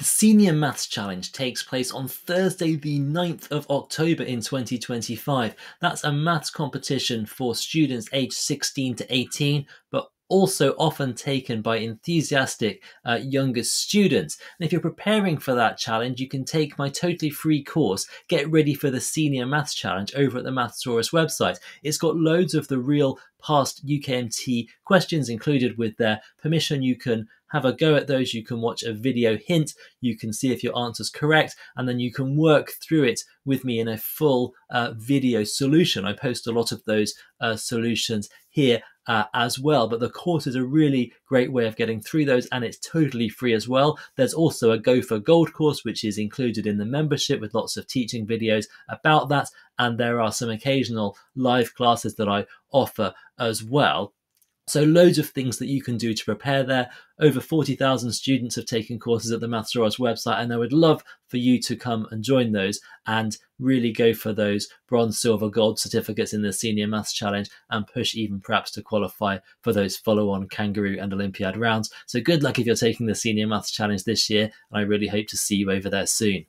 The Senior Maths Challenge takes place on Thursday, the 9th of October in 2025. That's a maths competition for students aged 16 to 18, but also often taken by enthusiastic uh, younger students. And if you're preparing for that challenge, you can take my totally free course, Get Ready for the Senior Maths Challenge, over at the Mathsaurus website. It's got loads of the real past UKMT questions included with their permission. You can have a go at those. You can watch a video hint. You can see if your answer's correct, and then you can work through it with me in a full uh, video solution. I post a lot of those uh, solutions here uh, as well. But the course is a really great way of getting through those, and it's totally free as well. There's also a Go for Gold course, which is included in the membership with lots of teaching videos about that. And there are some occasional live classes that I offer as well. So, loads of things that you can do to prepare there. Over 40,000 students have taken courses at the Mathsaurus website, and I would love for you to come and join those and really go for those bronze, silver, gold certificates in the Senior Maths Challenge and push even perhaps to qualify for those follow on Kangaroo and Olympiad rounds. So, good luck if you're taking the Senior Maths Challenge this year, and I really hope to see you over there soon.